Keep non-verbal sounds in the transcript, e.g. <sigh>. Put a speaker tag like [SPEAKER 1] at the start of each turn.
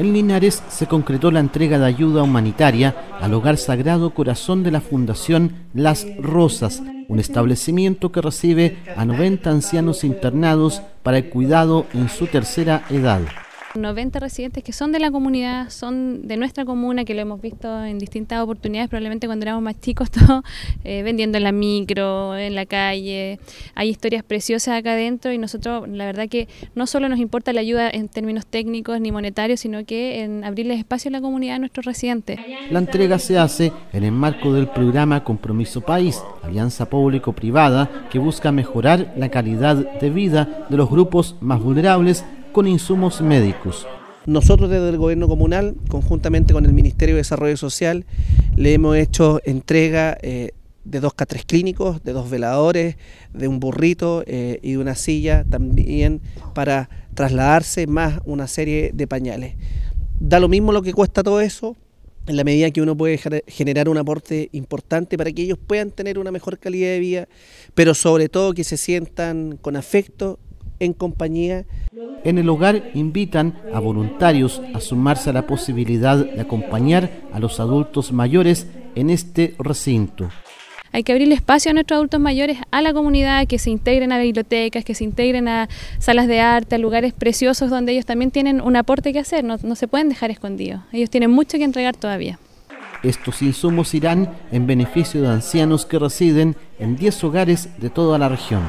[SPEAKER 1] En Linares se concretó la entrega de ayuda humanitaria al Hogar Sagrado Corazón de la Fundación Las Rosas, un establecimiento que recibe a 90 ancianos internados para el cuidado en su tercera edad.
[SPEAKER 2] 90 residentes que son de la comunidad, son de nuestra comuna, que lo hemos visto en distintas oportunidades, probablemente cuando éramos más chicos, <laughs> todos eh, vendiendo en la micro, en la calle. Hay historias preciosas acá adentro y nosotros, la verdad que no solo nos importa la ayuda en términos técnicos ni monetarios, sino que en abrirles espacio a la comunidad a nuestros residentes.
[SPEAKER 1] La entrega se hace en el marco del programa Compromiso País, alianza público-privada que busca mejorar la calidad de vida de los grupos más vulnerables con insumos médicos.
[SPEAKER 3] Nosotros desde el gobierno comunal, conjuntamente con el Ministerio de Desarrollo Social, le hemos hecho entrega eh, de dos catres clínicos, de dos veladores, de un burrito eh, y de una silla también para trasladarse, más una serie de pañales. Da lo mismo lo que cuesta todo eso, en la medida que uno puede generar un aporte importante para que ellos puedan tener una mejor calidad de vida, pero sobre todo que se sientan con afecto en compañía.
[SPEAKER 1] En el hogar invitan a voluntarios a sumarse a la posibilidad de acompañar a los adultos mayores en este recinto.
[SPEAKER 2] Hay que abrirle espacio a nuestros adultos mayores, a la comunidad, que se integren a bibliotecas, que se integren a salas de arte, a lugares preciosos donde ellos también tienen un aporte que hacer, no, no se pueden dejar escondidos. Ellos tienen mucho que entregar todavía.
[SPEAKER 1] Estos insumos irán en beneficio de ancianos que residen en 10 hogares de toda la región.